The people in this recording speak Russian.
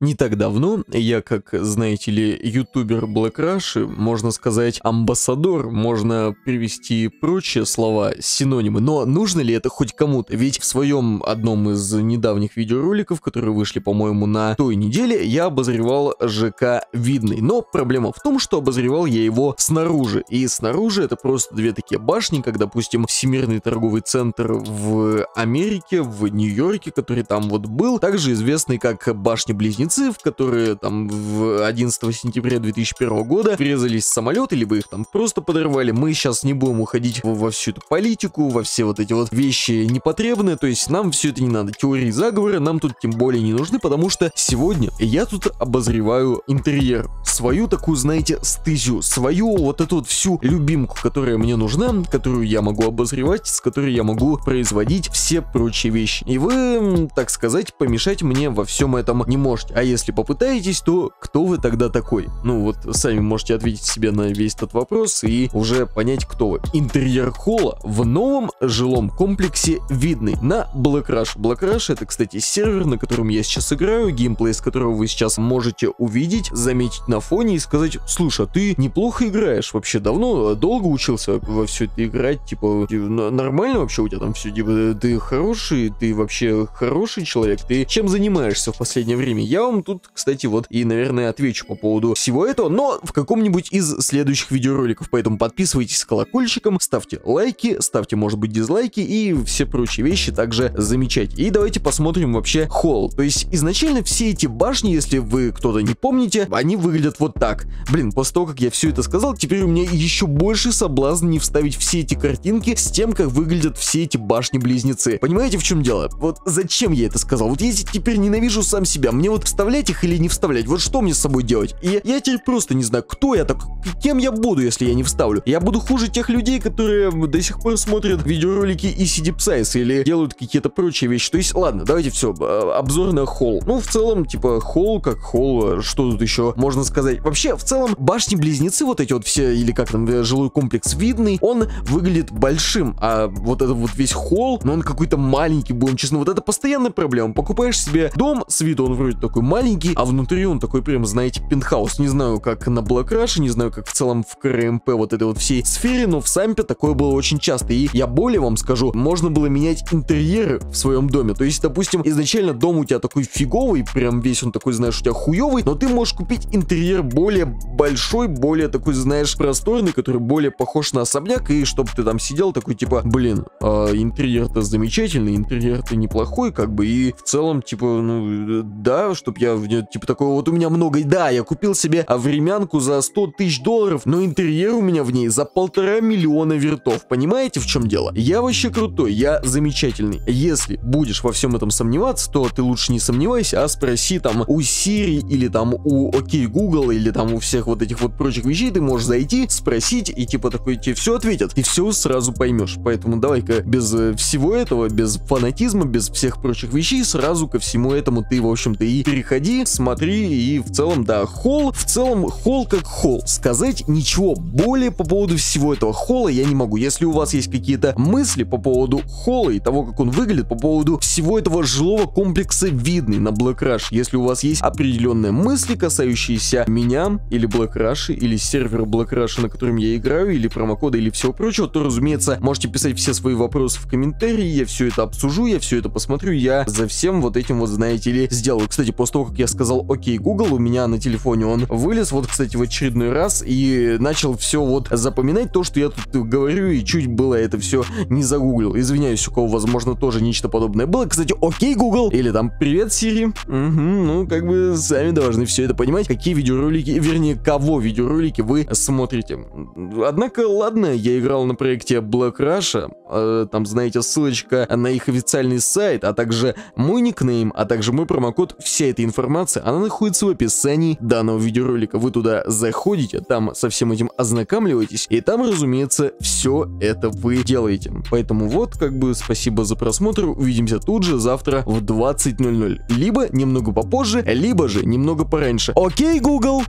Не так давно я, как, знаете ли, ютубер Black Rush, можно сказать, амбассадор, можно привести прочие слова, синонимы, но нужно ли это хоть кому-то? Ведь в своем одном из недавних видеороликов, которые вышли, по-моему, на той неделе, я обозревал ЖК Видный, но проблема в том, что обозревал я его снаружи, и снаружи это просто две такие башни, как, допустим, Всемирный торговый центр в Америке, в Нью-Йорке, который там вот был, также известный как башня-близнецы близнецы, в которые там в 11 сентября 2001 года врезались самолеты, либо их там просто подорвали. Мы сейчас не будем уходить во всю эту политику, во все вот эти вот вещи непотребные, то есть нам все это не надо. Теории заговора нам тут тем более не нужны, потому что сегодня я тут обозреваю интерьер. Свою такую, знаете, стызю, свою вот эту вот всю любимку, которая мне нужна, которую я могу обозревать, с которой я могу производить все прочие вещи. И вы, так сказать, помешать мне во всем этом не можете. А если попытаетесь, то кто вы тогда такой? Ну вот сами можете ответить себе на весь этот вопрос и уже понять, кто вы. Интерьер холла в новом жилом комплексе видный на Black Rush. Black Rush это, кстати, сервер, на котором я сейчас играю, геймплей с которого вы сейчас можете увидеть, заметить на фоне и сказать, слушай, а ты неплохо играешь, вообще давно, долго учился во все это играть, типа, нормально вообще у тебя там все, типа, ты хороший, ты вообще хороший человек, ты чем занимаешься в последнее время? Я вам тут, кстати, вот и, наверное, отвечу по поводу всего этого, но в каком-нибудь из следующих видеороликов. Поэтому подписывайтесь с колокольчиком, ставьте лайки, ставьте, может быть, дизлайки и все прочие вещи также замечайте. И давайте посмотрим вообще холл. То есть изначально все эти башни, если вы кто-то не помните, они выглядят вот так. Блин, после того, как я все это сказал, теперь у меня еще больше соблазн не вставить все эти картинки с тем, как выглядят все эти башни-близнецы. Понимаете, в чем дело? Вот зачем я это сказал? Вот я теперь ненавижу сам себя. Мне вот вставлять их или не вставлять? Вот что мне с собой делать? И я теперь просто не знаю, кто я так, кем я буду, если я не вставлю. Я буду хуже тех людей, которые до сих пор смотрят видеоролики и Psys или делают какие-то прочие вещи. То есть, ладно, давайте все, обзор на холл. Ну, в целом, типа, холл как холл, что тут еще можно сказать? Вообще, в целом, башни-близнецы, вот эти вот все, или как там, э, жилой комплекс видный, он выглядит большим, а вот этот вот весь холл, ну, он какой-то маленький, будем честно, вот это постоянная проблема. Покупаешь себе дом, с виду он вроде такой маленький, а внутри он такой прям, знаете, пентхаус. Не знаю, как на Black Rush, не знаю, как в целом в КРМП вот этой вот всей сфере, но в Сампе такое было очень часто. И я более вам скажу, можно было менять интерьеры в своем доме. То есть, допустим, изначально дом у тебя такой фиговый, прям весь он такой, знаешь, у тебя хуевый, но ты можешь купить интерьер более большой, более такой, знаешь, просторный, который более похож на особняк, и чтобы ты там сидел такой, типа, блин, э, интерьер-то замечательный, интерьер-то неплохой, как бы, и в целом, типа, ну, да, чтобы я, типа, такой, вот у меня много, да, я купил себе времянку за 100 тысяч долларов, но интерьер у меня в ней за полтора миллиона вертов, понимаете, в чем дело? Я вообще крутой, я замечательный. Если будешь во всем этом сомневаться, то ты лучше не сомневайся, а спроси там у Siri или там у Окей Google или там у всех вот этих вот прочих вещей, ты можешь зайти, спросить и типа такой тебе все ответят, и все сразу поймешь. Поэтому давай-ка без э, всего этого, без фанатизма, без всех прочих вещей, сразу ко всему этому ты, в общем-то, и переходи, смотри, и в целом, да, холл, в целом, холл как холл. Сказать ничего более по поводу всего этого холла я не могу. Если у вас есть какие-то мысли по поводу холла и того, как он выглядит, по поводу всего этого жилого комплекса видный на Black Rush, если у вас есть определенные мысли, касающиеся меня, или Black Rush, или сервера Black Rush, на котором я играю, или промокода, или всего прочего, то, разумеется, можете писать все свои вопросы в комментарии, я все это обсужу, я все это посмотрю, я за всем вот этим вот, знаете ли, сделаю. Кстати, после того, как я сказал окей, Google, у меня на телефоне он вылез, вот, кстати, в очередной раз, и начал все вот запоминать то, что я тут говорю, и чуть было это все не загуглил. Извиняюсь, у кого, возможно, тоже нечто подобное было. Кстати, окей, Google, или там привет, Siri. Угу, ну, как бы сами должны все это понимать, какие видеоролики, вернее, кого видеоролики вы смотрите. Однако, ладно, я играл на проекте Black Russia, э, там, знаете, ссылочка на их официальный сайт, а также мой никнейм, а также мой промокод, вся эта информация, она находится в описании данного видеоролика. Вы туда заходите, там со всем этим ознакомливаетесь, и там, разумеется, все это вы делаете. Поэтому вот, как бы, спасибо за просмотр, увидимся тут же завтра в 20.00. Либо немного попозже, либо же немного пораньше. Окей, Google?